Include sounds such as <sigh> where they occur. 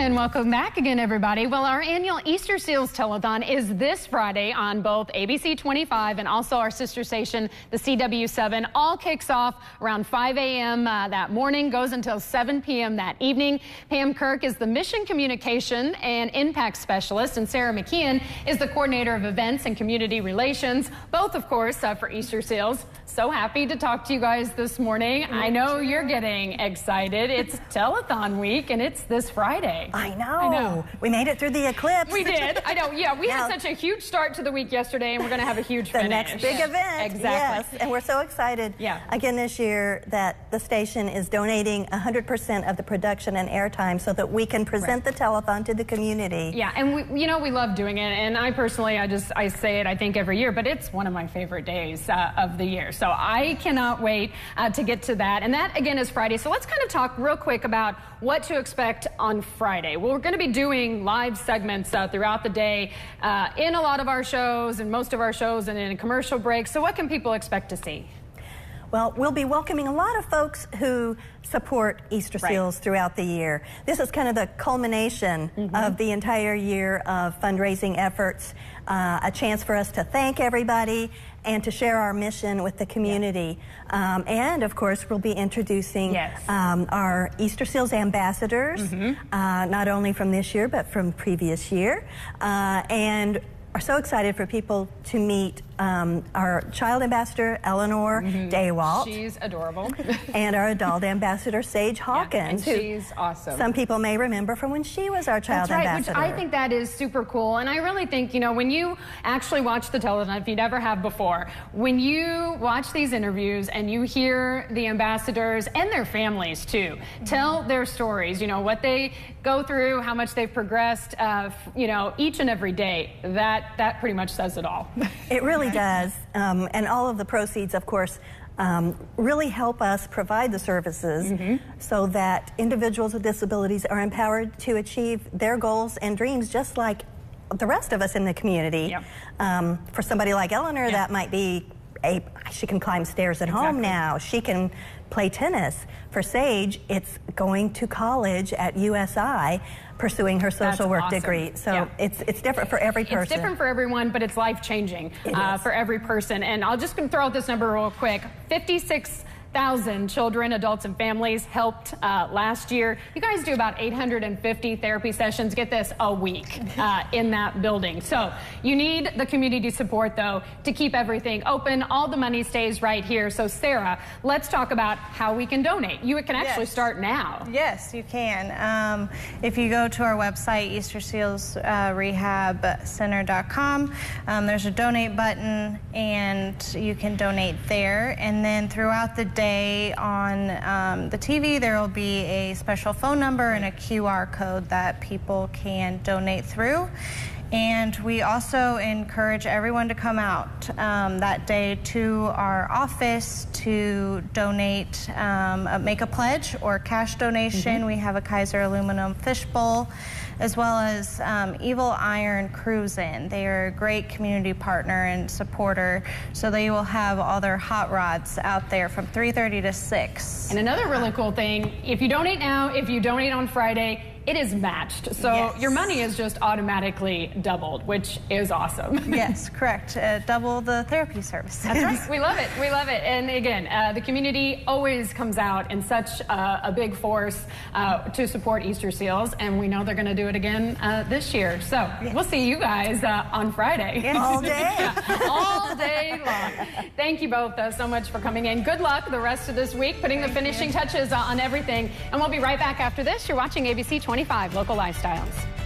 And welcome back again, everybody. Well, our annual Easterseals Telethon is this Friday on both ABC 25 and also our sister station, the CW7. All kicks off around 5 a.m. Uh, that morning, goes until 7 p.m. that evening. Pam Kirk is the Mission Communication and Impact Specialist, and Sarah McKeon is the Coordinator of Events and Community Relations, both, of course, uh, for Easterseals. So happy to talk to you guys this morning. I know you're getting excited. It's Telethon week, and it's this Friday. I know. I know. We made it through the eclipse. We did. I know. Yeah, we Now- had such a huge start to the week yesterday, and we're going to have a huge <laughs> the finish. next big event. Exactly. Yes, and we're so excited Yeah. again this year that the station is donating 100% of the production and airtime so that we can present the telethon to the community. Yeah, and we, you know we love doing it, and I personally, I just I say it I think every year, but it's one of my favorite days uh, of the year. So I cannot wait uh, to get to that, and that again is Friday. So let's kind of talk real quick about what to expect on Friday. Well, we're going to be doing live segments uh, throughout the day uh, in a lot of our shows, and most of our shows, and in commercial breaks. So what can people expect to see? Well, we'll be welcoming a lot of folks who support Easter Right. Seals throughout the year. This is kind of the culmination Mm-hmm. of the entire year of fundraising efforts, uh, a chance for us to thank everybody and to share our mission with the community. Um, and of course, we'll be introducing Yes. um, our Easterseals ambassadors, Mm-hmm. uh, not only from this year but from previous year, uh, and are so excited for people to meet um, our child ambassador Eleanor Daywalt Mm-hmm. She's adorable. <laughs> and our adult ambassador Sage Hawkins, who she's awesome. Some people may remember from when she was our child That's right, ambassador. which I think that is super cool. And I really think, you know, when you actually watch the television, if you never have before, when you watch these interviews and you hear the ambassadors and their families too tell their stories, you know, what they go through, how much they've progressed, uh, you know, each and every day, that, that pretty much says it all. It really does. Um, and all of the proceeds, of course, um, really help us provide the services Mm-hmm. so that individuals with disabilities are empowered to achieve their goals and dreams just like the rest of us in the community. Yep. Um, for somebody like Eleanor, that might be she can climb stairs at home now. She can play tennis. For Sage, it's going to college at USI pursuing her social That's work awesome. degree. So Yeah. it's, it's different for every person. It's different for everyone, but it's life changing It uh, for every person. And I'll just throw out this number real quick 56,000 children, adults, and families helped uh, last year. You guys do about 850 therapy sessions, get this, a week uh, in that building. So you need the community support, though, to keep everything open. All the money stays right here. So, Sarah, let's talk about how we can donate. You can actually Yes. start now. Yes, you can. Um, if you go to our website, Easterseals uh, um, there's a donate button and you can donate there. And then throughout the day on um, the TV, there will be a special phone number and a QR code that people can donate through. And we also encourage everyone to come out um, that day to our office to donate, um, make a pledge or cash donation. We have a Kaiser aluminum fishbowl, as well as um, Evil Iron Cruise In. They are a great community partner and supporter, so they will have all their hot rods out there from 3:30 to 6. And another really cool thing, if you donate now, if you donate on Friday, it is matched. So Yes. your money is just automatically doubled, which is awesome. <laughs> yes, correct. Uh, double the therapy services. That's right. <laughs> We love it. We love it. And again, uh, the community always comes out in such uh, a big force uh, to support Easterseals, and we know they're going to do it again uh, this year. So we'll see you guys uh, on Friday. <laughs> All day. All day long. Thank you both uh, so much for coming in. Good luck the rest of this week, putting the finishing touches uh, on everything. And we'll be right back after this. You're watching ABC 25 Local Lifestyles.